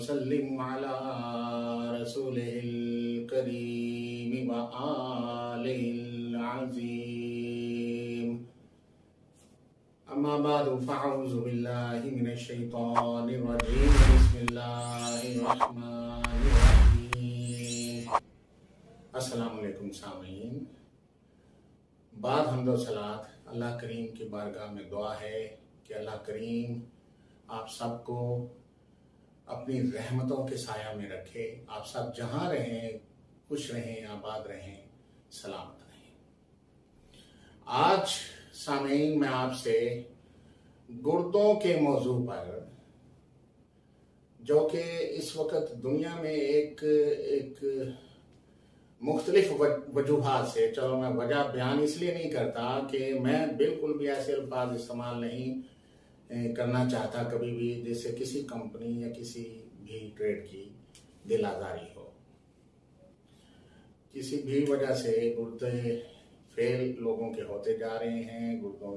नुसल्लिमु अला रसूलिहिल करीम व आलिहिल अज़ीम अम्मा बाद फ़अऊज़ु बिल्लाहि मिनश शैतानिर रजीम बिस्मिल्लाहिर रहमानिर रहीम अस्सलाम वालेकुम सामीन बाद हमदो सलात अल्लाह करीम की बारगाह में दुआ है कि अल्लाह करीम आप सबको अपनी रहमतों के साया में रखे। आप सब जहाँ रहें, खुश रहें, आबाद रहें, सलामत रहें। आज सामीन मैं आपसे गुर्दों के मौजू पर, जो कि इस वक्त दुनिया में एक एक मुख्तलिफ़ वजूहत से, चलो मैं वजह बयान इसलिए नहीं करता कि मैं बिल्कुल भी ऐसे अल्फाज इस्तेमाल नहीं करना चाहता कभी भी, जैसे किसी कंपनी या किसी भी ट्रेड की दिल आजारी हो। किसी भी वजह से गुर्दे फेल लोगों के होते जा रहे हैं, गुर्दों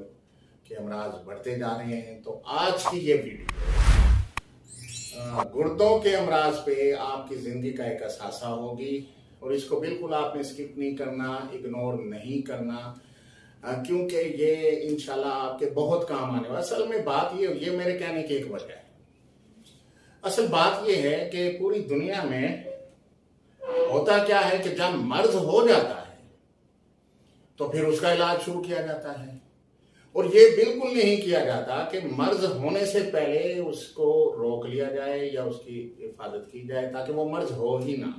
के अमराज बढ़ते जा रहे हैं। तो आज की ये वीडियो गुर्दों के अमराज पे आपकी ज़िंदगी का एक असासा होगी और इसको बिल्कुल आपने स्किप नहीं करना, इग्नोर नहीं करना। क्योंकि ये, इंशाल्लाह, आपके बहुत काम आने वाला असल में बात ये ये मेरे कहने की एक वजह है। असल बात ये है कि पूरी दुनिया में होता क्या है कि जब मर्ज हो जाता है तो फिर उसका इलाज शुरू किया जाता है। और ये बिल्कुल नहीं किया जाता कि मर्ज होने से पहले उसको रोक लिया जाए या उसकी हिफाजत की जाए ताकि वो मर्ज हो ही ना।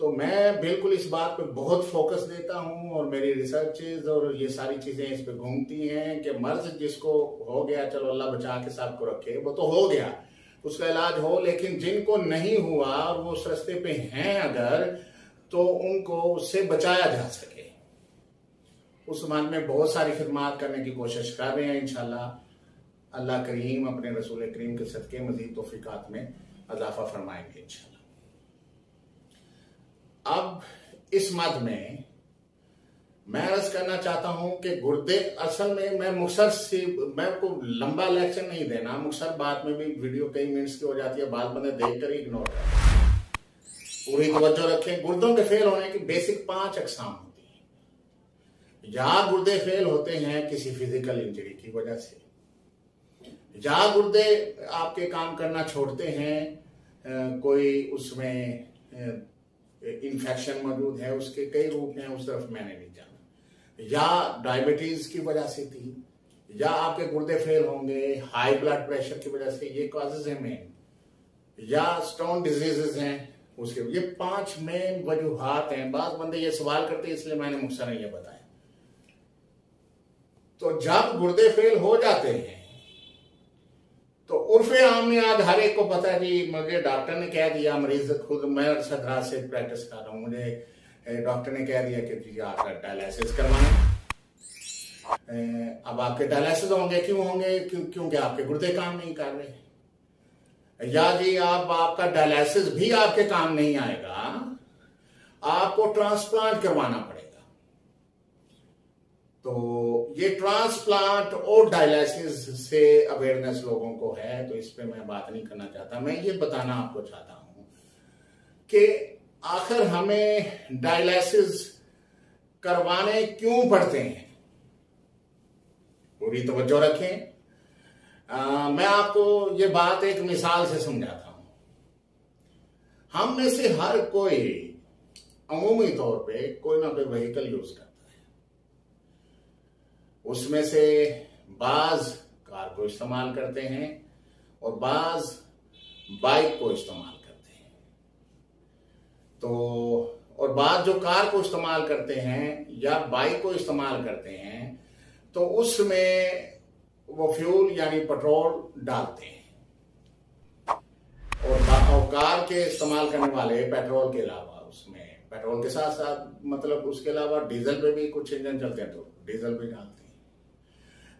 तो मैं बिल्कुल इस बात पे बहुत फोकस देता हूँ और मेरी रिसर्चेज और ये सारी चीज़ें इस पे घूमती हैं कि मर्ज जिसको हो गया, चलो अल्लाह बचा के सबको रखे, वो तो हो गया। उसका इलाज हो, लेकिन जिनको नहीं हुआ और वो उस रस्ते पे हैं अगर तो उनको उससे बचाया जा सके। उस मान में बहुत सारी खिदमात करने की कोशिश कर रहे हैं इनशाला अल्लाह करीम अपने रसूल करीम के सदके मजीद तोफ़ीक़ात में अजाफा फरमाएँगे, इंशाल्लाह। अब इस मद में मैं अर्ज़ करना चाहता हूँ कि गुर्दे, असल में मैं मुखसर से, मैं को लंबा लेक्चर नहीं देना। मुखसर बात में भी वीडियो कई मिनट्स की हो जाती है बात बंदे देख कर इग्नोर कर पूरी तवज्जो रखें। गुर्दों के फेल होने की बेसिक पाँच अकसाम होती है। या गुर्दे फेल होते हैं किसी फ़िज़िकल इंजरी की वजह से। या गुर्दे आपके काम करना छोड़ते हैं कोई उसमें इन्फेक्शन मौजूद है, उसके कई रूप हैं, उस तरफ़ मैंने नहीं जाना। या डायबिटीज़ की वजह से थी, या आपके गुर्दे फेल होंगे हाई ब्लड प्रेशर की वजह से ये कॉजेज हैं मेन या स्टोन डिजीजेस हैं, उसके ये पाँच मेन वजूहत हैं। बाद बंदे ये सवाल करते हैं, इसलिए मैंने मुख्तर ये बताया। तो जब गुर्दे फेल हो जाते हैं तो उर्फे आम में आज हर एक को पता है जी मुझे डॉक्टर ने कह दिया, मरीज़ खुद, मैं सदरा से प्रैक्टिस कर रहा हूँ। मुझे डॉक्टर ने कह दिया कि जी आपका डायलिसिस करवाना अब आपके डायलिसिस होंगे, क्यों होंगे? क्यों क्योंकि आपके गुर्दे काम नहीं कर रहे या जी, आप, आपका डायलिसिस भी आपके काम नहीं आएगा, आपको ट्रांसप्लांट करवाना पड़ेगा। तो ये ट्रांसप्लांट और डायलिसिस से अवेयरनेस लोगों को है तो इस पर मैं बात नहीं करना चाहता। मैं ये बताना आपको चाहता हूँ कि आखिर हमें डायलिसिस करवाने क्यों पड़ते हैं? पूरी तवज्जो रखें। आ, मैं आपको ये बात एक मिसाल से समझाता हूँ। हम में से हर कोई अमूमी तौर पे कोई ना कोई व्हीकल यूज़ कर उसमें से बाज कार को इस्तेमाल करते हैं और बाज बाइक को इस्तेमाल करते हैं। तो और बाद जो कार को इस्तेमाल करते हैं या बाइक को इस्तेमाल करते हैं तो उसमें वो फ्यूल यानी पेट्रोल डालते हैं। और, और कार के इस्तेमाल करने वाले पेट्रोल के अलावा उसमें पेट्रोल के साथ साथ मतलब उसके अलावा डीजल पे भी कुछ इंजन चलते हैं तो डीजल भी डालते हैं।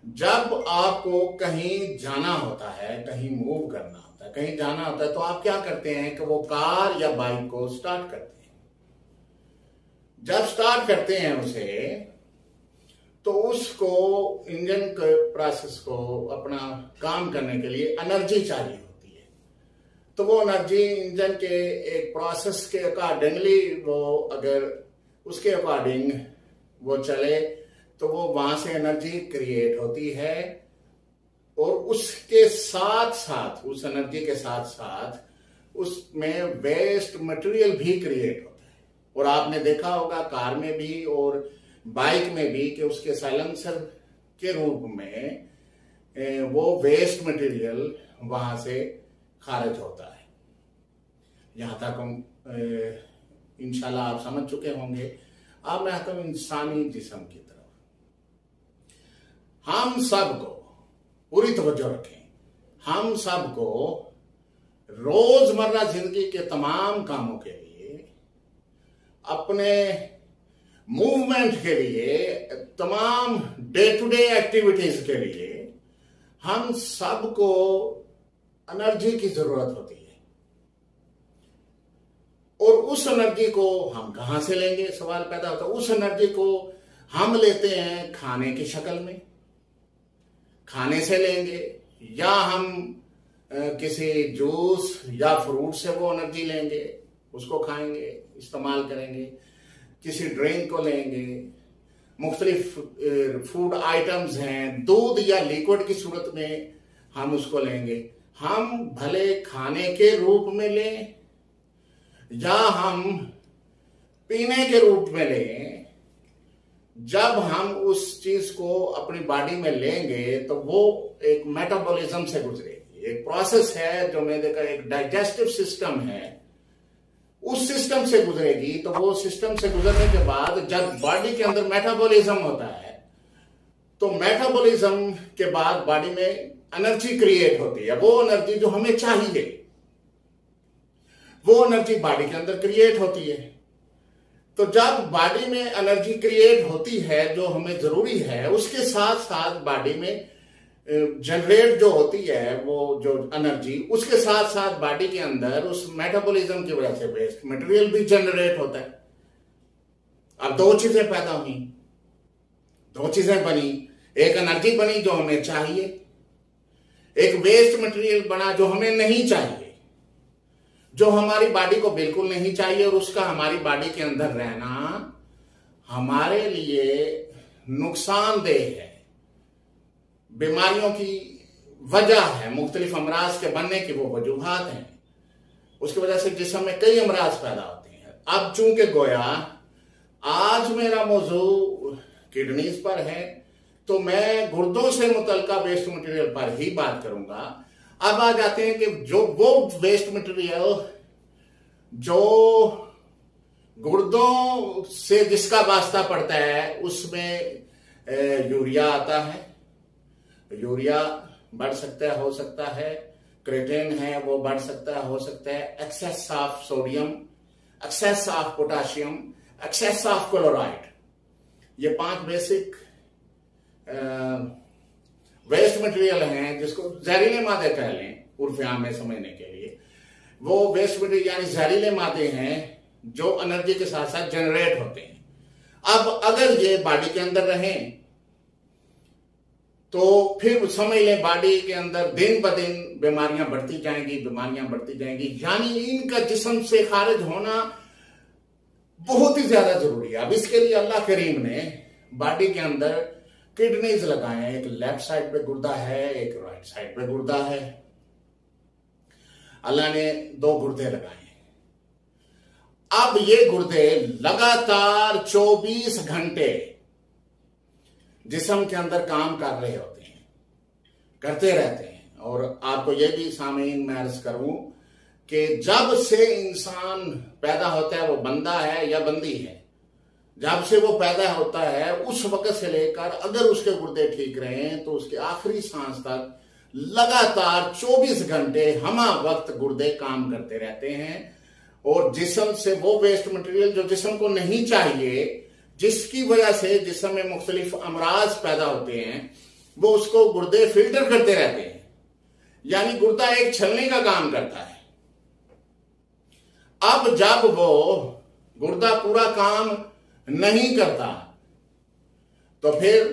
जब आपको कहीं जाना होता है, कहीं मूव करना होता है, कहीं जाना होता है तो आप क्या करते हैं कि वो कार या बाइक को स्टार्ट करते हैं। जब स्टार्ट करते हैं उसे तो उसको इंजन के प्रोसेस को अपना काम करने के लिए एनर्जी चाहिए होती है। तो वो एनर्जी इंजन के एक प्रोसेस के अकॉर्डिंगली वो अगर उसके अकॉर्डिंग वो चले तो वो वहाँ से एनर्जी क्रिएट होती है और उसके साथ साथ उस एनर्जी के साथ साथ उसमें वेस्ट मटेरियल भी क्रिएट होता है। और आपने देखा होगा कार में भी और बाइक में भी कि उसके साइलेंसर के रूप में वो वेस्ट मटेरियल वहाँ से खारिज होता है। यहाँ तक हम इंशाल्लाह आप समझ चुके होंगे। अब मैं आता हूँ इंसानी जिसम की हम सबको, पूरी तवज्जो रखें, हम सबको रोज़मर्रा ज़िंदगी के तमाम कामों के लिए, अपने मूवमेंट के लिए, तमाम डे टू डे एक्टिविटीज़ के लिए, हम सबको एनर्जी की ज़रूरत होती है। और उस एनर्जी को हम कहाँ से लेंगे? सवाल पैदा होता है। उस एनर्जी को हम लेते हैं खाने की शक्ल में। खाने से लेंगे, या हम किसी जूस या फ्रूट से वो एनर्जी लेंगे, उसको खाएँगे, इस्तेमाल करेंगे, किसी ड्रिंक को लेंगे, मुख्तलिफ़ फ़ूड आइटम्स हैं, दूध या लिक्विड की सूरत में हम उसको लेंगे। हम भले खाने के रूप में लें, या हम पीने के रूप में लें जब हम उस चीज़ को अपनी बॉडी में लेंगे तो वो एक मेटाबॉलिज्म से गुजरेगी। एक प्रोसेस है जो मेरे देखा एक डाइजेस्टिव सिस्टम है। उस सिस्टम से गुजरेगी तो वो सिस्टम से गुजरने के बाद जब बॉडी के अंदर मेटाबॉलिज्म होता है तो मेटाबॉलिज्म के बाद बॉडी में एनर्जी क्रिएट होती है। वो एनर्जी जो हमें चाहिए, वो एनर्जी बॉडी के अंदर क्रिएट होती है। तो जब बॉडी में एनर्जी क्रिएट होती है, जो हमें ज़रूरी है, उसके साथ साथ बॉडी में जनरेट जो होती है, वो जो एनर्जी, उसके साथ साथ बॉडी के अंदर उस मेटाबॉलिज्म की वजह से वेस्ट मटेरियल भी जनरेट होता है। अब दो चीज़ें पैदा हुई। दो चीज़ें बनी। एक एनर्जी बनी जो हमें चाहिए। एक वेस्ट मटेरियल बना जो हमें नहीं चाहिए। जो हमारी बॉडी को बिल्कुल नहीं चाहिए और उसका हमारी बॉडी के अंदर रहना हमारे लिए नुकसानदेह है। बीमारियों की वजह है। मुख्तलिफ़ अमराज के बनने की वो वजूहत हैं। उसकी वजह से जिसम में कई अमराज पैदा होते हैं। अब चूँकि गोया आज मेरा मौजू किडनीज पर है तो मैं गुर्दों से मुतलका वेस्ट मटेरियल पर ही बात करूँगा। अब आ जाते हैं कि जो, वो वेस्ट मटेरियल जो गुर्दों से जिसका वास्ता पड़ता है, उसमें यूरिया आता है। यूरिया बढ़ सकता है, हो सकता है। क्रेटेन है, वो बढ़ सकता है, हो सकता है। Excess of sodium excess of potassium excess of chloride ये पाँच बेसिक वेस्ट मटेरियल हैं जिसको जहरीले मादे कह लें उर्फ़ में समझने के लिए। वो वेस्ट मटेरियल यानी जहरीले मादे हैं जो एनर्जी के साथ साथ जनरेट होते हैं। अब अगर ये बॉडी के अंदर रहें तो फिर समझ लें बॉडी के अंदर दिन ब दिन बीमारियाँ बढ़ती जाएँगी, बीमारियाँ बढ़ती जाएँगी। यानी इनका जिसम से खारिज होना बहुत ही ज़्यादा ज़रूरी है। अब इसके लिए अल्लाह करीम ने बॉडी के अंदर किडनीज लगाए एक लेफ़्ट साइड पे गुर्दा है, एक राइट साइड पे गुर्दा है। अल्लाह ने दो गुर्दे लगाए अब ये गुर्दे लगातार 24 घंटे जिसम के अंदर काम कर रहे होते हैं, करते रहते हैं। और आपको यह भी सामीन मैं अर्ज़ करूँ कि जब से इंसान पैदा होता है, वो बंदा है या बंदी है जब से वो पैदा होता है, उस वक्त से लेकर अगर उसके गुर्दे ठीक रहे तो उसके आखिरी सांस तक लगातार 24 घंटे हमा वक्त गुर्दे काम करते रहते हैं। और जिसम से वो वेस्ट मटेरियल जो जिसम को नहीं चाहिए, जिसकी वजह से जिसम में मुख्तलिफ़ अमराज पैदा होते हैं, वो उसको गुर्दे फ़िल्टर करते रहते हैं। यानी गुर्दा एक छलने का काम करता है। अब जब वो गुर्दा पूरा काम नहीं करता तो फिर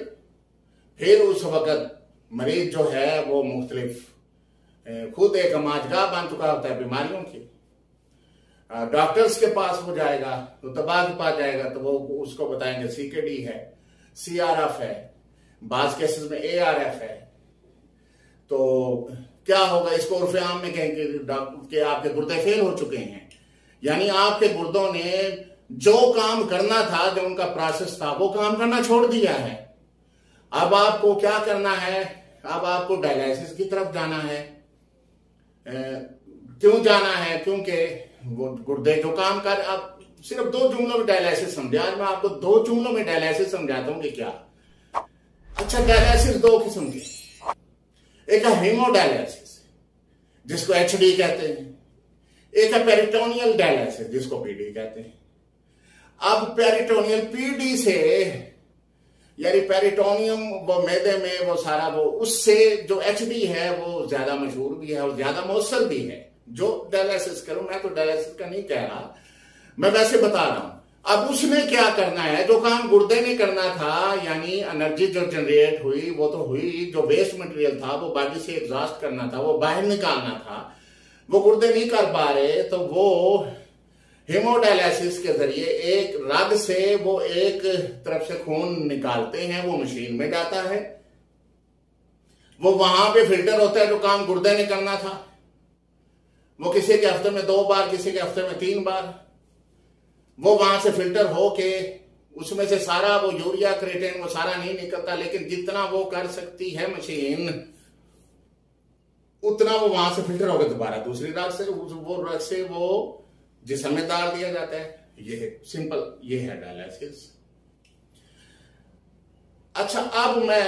फिर उस वक्त मरीज़ जो है, वो मुख्तलिफ़ खुद एक माजगा बन चुका होता है बीमारियों की। डॉक्टर्स के पास हो जाएगा तो दबा के पास जाएगा तो वो उसको बताएँगे सीकेडी है सीआरएफ है, बाज केसेस में ए आर एफ़ है। तो क्या होगा, इसको उर्फ़ आम में कहेंगे कि आपके गुर्दे फेल हो चुके हैं। यानी आपके गुर्दों ने जो काम करना था, जो उनका प्रोसेस था, वो काम करना छोड़ दिया है। अब आपको क्या करना है? अब आपको डायलिसिस की तरफ़ जाना है। क्यों जाना है? क्योंकि वो गुर्दे जो काम कर, आप सिर्फ़ दो जुमलों में डायलिसिस समझे, आज मैं आपको दो जुमलों में डायलिसिस समझाता हूँ कि क्या। अच्छा डायलिसिस दो किस्म के। एक है हीमोडायलिसिस जिसको एच डी कहते हैं। एक है पेरिटोनियल डायलिसिस जिसको पीडी कहते हैं। अब पेरिटोनियल पीडी से, यानी पेरिटोनियम वो मैदे में, वो सारा वो उससे जो एच डी है, वो ज़्यादा मशहूर भी है और ज़्यादा मौसर भी है। जो डायलिसिस करूँ, मैं तो डायलिसिस का नहीं कह रहा। मैं वैसे बता रहा हूँ। अब उसने क्या करना है? जो काम गुर्दे ने करना था, यानी एनर्जी जो जनरेट हुई, वो तो हुई, जो वेस्ट मटेरियल था, वो बॉडी से एग्जॉस्ट करना था, वो बाहर निकालना था। वो गुर्दे नहीं कर पा रहे तो वो हेमोडायलिसिस के ज़रिए एक रग से वो एक तरफ़ से खून निकालते हैं, वो मशीन में जाता है। वो वहाँ पे फ़िल्टर होता है जो काम गुर्दे ने करना था। वो किसी के हफ़्ते में दो बार, किसी के हफ़्ते में तीन बार। वो वहाँ से फ़िल्टर हो के उसमें से सारा वो यूरिया, क्रेटेन, वो सारा नहीं निकलता, लेकिन जितना वो कर सकती है मशीन, उतना वो वहाँ से फ़िल्टर होकर दोबारा दूसरी रात से वो रग से वो जिसम में डाल दिया जाता है, ये सिंपल ये है डायलिसिस अच्छा अब मैं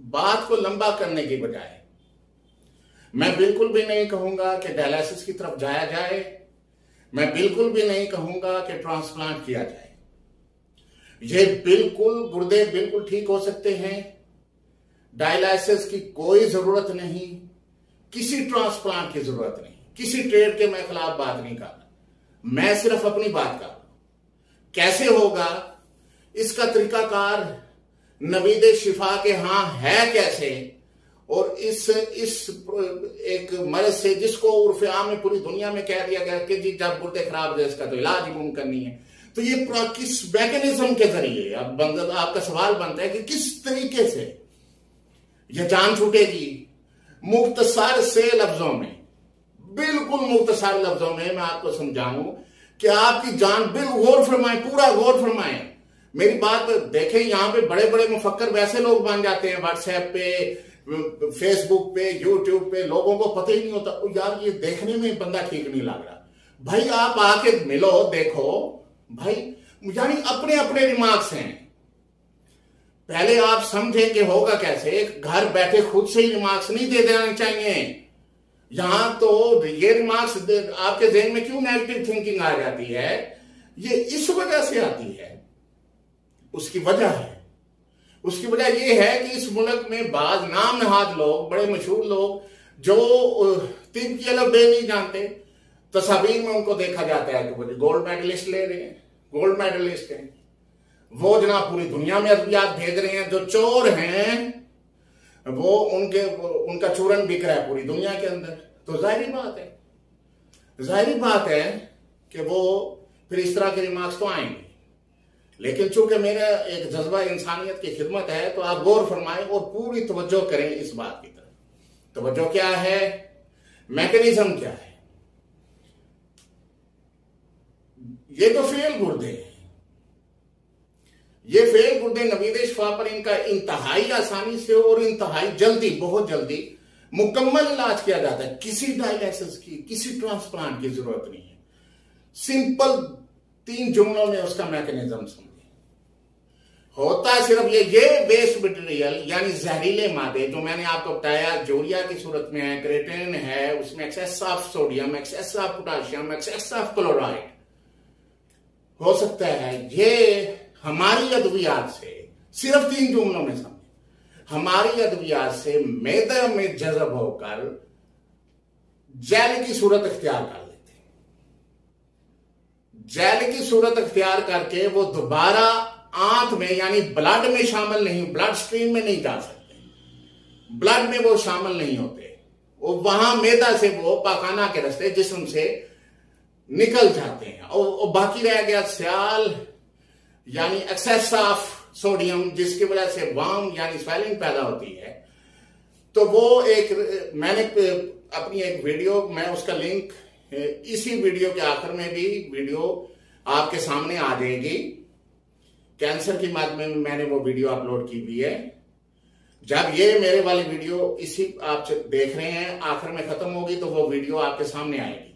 बात को लंबा करने की बजाय, मैं बिल्कुल भी नहीं कहूँगा कि डायलिसिस की तरफ़ जाया जाए, मैं बिल्कुल भी नहीं कहूँगा कि ट्रांसप्लांट किया जाए। ये बिल्कुल, गुर्दे बिल्कुल ठीक हो सकते हैं डायलिसिस की कोई ज़रूरत नहीं, किसी ट्रांसप्लांट की ज़रूरत नहीं, किसी ट्रेड के मैं खिलाफ बात नहीं कर मैं सिर्फ़ अपनी बात हूँ। कैसे होगा? इसका तरीकाकार नवीद शिफा के हाँ है कैसे? और इस इस एक मर्ज से जिसको उर्फ़ आम में पूरी दुनिया में कह दिया गया कि जी, जब गुर्दे खराब हो, इसका तो इलाज ही मुमकिन नहीं है। तो ये किस मैकेनिज्म के ज़रिए? अब बंद, आपका सवाल बनता है कि किस तरीके से? यह जान छूटेगी। मुख्तसर से लफ्जों में। बिल्कुल मुख्तसर लफ्जों में मैं आपको समझाऊं कि आपकी जान बिल्कुल गौर फरमाए, पूरा गौर फरमाए। मेरी बात देखें, यहाँ पे बड़े बड़े मुफक्कर वैसे लोग बन जाते हैं व्हाट्सएप पे फेसबुक पे यूट्यूब पे, लोगों को पता ही नहीं होता यार, ये देखने में बंदा ठीक नहीं लग रहा। भाई, आप आके मिलो, देखो। भाई, यानी अपने अपने रिमार्क्स हैं। पहले आप समझें कि होगा कैसे घर बैठे खुद से ही रिमार्क्स नहीं दे देना चाहिए। यहाँ तो ये रिमार्क्स आपके जहन में क्यों नेगेटिव थिंकिंग आ जाती है? ये इस वजह से आती है। उसकी वजह है। उसकी वजह यह है कि इस मुल्क में बाज नाम नहाद लोग, बड़े मशहूर लोग, जो तीन की अलग बे नहीं जानते। तस्वीर में उनको देखा जाता है कि वो गोल्ड मेडलिस्ट ले रहे हैं गोल्ड मेडलिस्ट हैं। वो जना पूरी दुनिया में अद्वियात भेज रहे हैं, जो चोर हैं वो उनके, उनका चूरन बिक रहा है पूरी दुनिया के अंदर। तो ज़ाहिर बात है, ज़ाहिर बात है कि वो फिर इस तरह के रिमार्क्स तो आएँगे। लेकिन चूँकि मेरा एक जज्बा इंसानियत की खिदमत है तो आप गौर फरमाएँ और पूरी तवज्जो करें इस बात की तरफ़। तवज्जो क्या है? मैकेनिज्म क्या है? ये तो फेल गुर्दे हैं। ये फेल गुर्दे नवीदेश शफा पर इनका इंतहाई आसानी से और इंतहाई जल्दी, बहुत जल्दी मुकम्मल इलाज किया जाता है। किसी डायलिसिस की, किसी ट्रांसप्लांट की ज़रूरत नहीं है। सिंपल तीन जुमलों में उसका मैकेनिज्म समझे होता है सिर्फ़ ये ये वेस्ट मटेरियल यानी जहरीले मादे जो मैंने आपको बताया जोरिया की सूरत में है क्रेटेन है, उसमें excess of sodium excess of potassium excess of chloride हो सकता है ये हमारी अद्वियात से सिर्फ़ तीन जुमलों में समझे। हमारी अद्वियात से मैदा में जजब होकर जैल की सूरत अख्तियार कर लेते जैल की सूरत अख्तियार करके वो दोबारा आंत में, यानी ब्लड में शामिल नहीं, ब्लड स्ट्रीम में नहीं जा सकते। ब्लड में वो शामिल नहीं होते। वो वहाँ मैदा से वो पाखाना के रस्ते जिसम से निकल जाते हैं। और बाकी रह गया सियाल यानी एक्सेस ऑफ़ सोडियम जिसकी वजह से वाम यानी स्वेलिंग पैदा होती है तो वो एक, मैंने, अपनी एक वीडियो मैं उसका लिंक इसी वीडियो के आखिर में भी वीडियो आपके सामने आ जाएगी। कैंसर के माध्यम में मैंने वो वीडियो अपलोड की हुई है। जब ये मेरे वाली वीडियो इसी आप देख रहे हैं, आखिर में खत्म होगी तो वो वीडियो आपके सामने आएगी।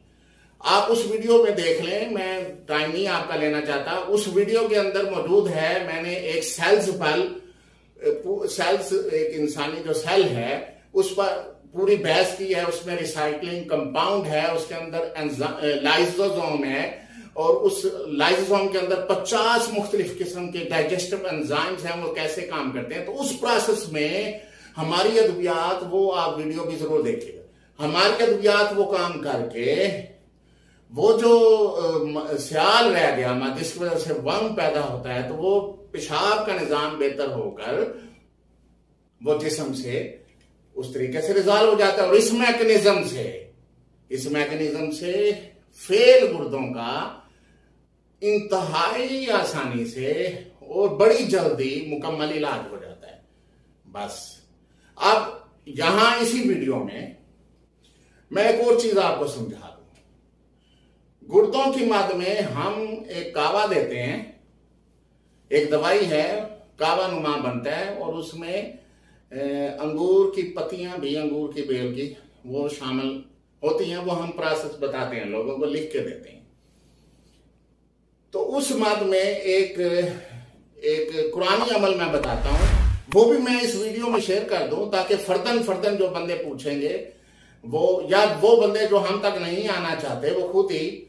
आप उस वीडियो में देख लें, मैं टाइम नहीं आपका लेना चाहता। उस वीडियो के अंदर मौजूद है, मैंने एक सेल्स पर सेल्स एक इंसानी जो सेल है, उस पर पूरी बहस की है, उसमें रिसाइकलिंग कंपाउंड है, उसके अंदर लाइजोजोम है, और उस लाइजोसोम के अंदर 50 मुख्तलिफ़ किस्म के डाइजेस्टिव एंजाइम्स हैं, वो कैसे काम करते हैं। तो उस प्रोसेस में हमारी अद्वियात, वो आप वीडियो भी ज़रूर देखिएगा। हमारी अद्वियात, वो काम करके वो जो सियाल रह गया जिसकी वजह से वम पैदा होता है तो वो पेशाब का निज़ाम बेहतर होकर वो जिसम से उस तरीके से रिजॉल्व हो जाता है। और इस मैकेनिज्म से, इस मैकेनिज्म से फेल गुर्दों का इंतहाई आसानी से और बड़ी जल्दी मुकम्मल इलाज हो जाता है। बस। अब यहाँ इसी वीडियो में मैं एक और चीज़ आपको समझा गुर्दों की मद में हम एक कावा देते हैं। एक दवाई है, कावा नुमा बनता है और उसमें अंगूर की पत्तियाँ भी, अंगूर की बेल की वो शामिल होती हैं, वो हम प्रोसेस बताते हैं, लोगों को लिख के देते हैं। तो उस मद में एक एक कुरानी अमल मैं बताता हूँ। वो भी मैं इस वीडियो में शेयर कर दूँ ताकि फर्दन फर्दन जो बंदे पूछेंगे, वो, या वो बंदे जो हम तक नहीं आना चाहते, वो खुद ही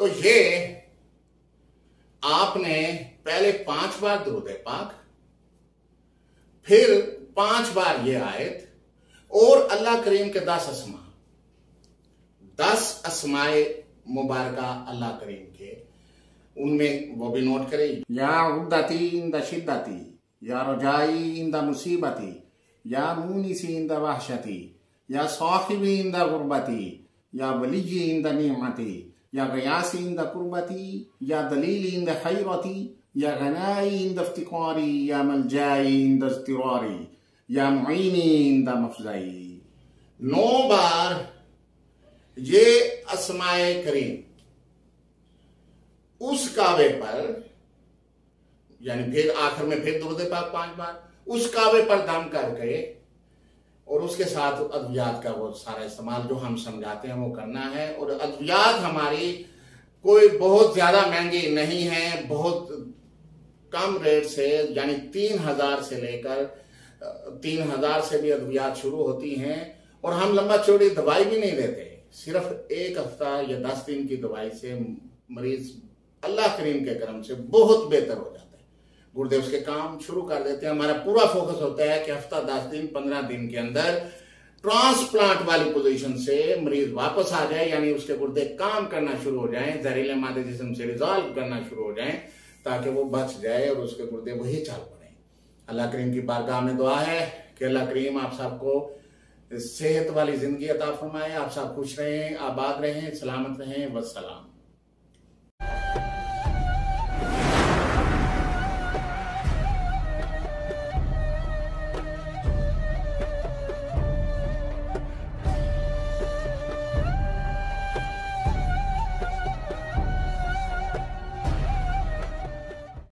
तो ये आपने पहले पाँच बार दरूद पाक, फिर पाँच बार ये आयत, और अल्लाह करीम के दस असमा, दस असमाए मुबारक अल्लाह करीम के, उनमें वो भी नोट करें। या उद्दती इन द शिद्दती, या रजाई इन द मुसीबती, या मुनीसी इन द वहशती, या साहिबी इन द गुरबती, या वली इन द नियमती द कुर्बती या दलील इन द खैरती या गनाई इन द इफ्तिकारी या मलजाई इन द या मुईनी इन मफजाई नौ बार ये असमाए करीम उस कावे पर यानी फिर आखिर में फिर दुरुद पाक पाँच बार उस कावे पर दम करके और उसके साथ अद्वियात का वो सारा इस्तेमाल जो हम समझाते हैं वो करना है। और अद्वियात हमारी कोई बहुत ज़्यादा महँगी नहीं है, बहुत कम रेट से, यानी तीन हज़ार से लेकर, तीन हज़ार से भी अद्वियात शुरू होती हैं। और हम लंबा चौड़ी दवाई भी नहीं देते सिर्फ़ एक हफ़्ता या दस दिन की दवाई से मरीज़ अल्लाह करीम के करम से बहुत बेहतर हो जाता है। गुर्दे उसके काम शुरू कर देते हैं। हमारा पूरा फोकस होता है कि हफ़्ता दस दिन, पंद्रह दिन के अंदर ट्रांसप्लांट वाली पोजीशन से मरीज़ वापस आ जाए, यानी उसके गुर्दे काम करना शुरू हो जाए, जहरीले मादे जिसम से रिजॉल्व करना शुरू हो जाए, ताकि वो बच जाए और उसके गुर्दे वही चाल पड़े अल्लाह करीम की बारगाह में दुआ है कि अल्लाह करीम आप सबको सेहत वाली ज़िंदगी अता फरमाए। आप सब खुश रहें, आबाद रहें, सलामत रहें वसलाम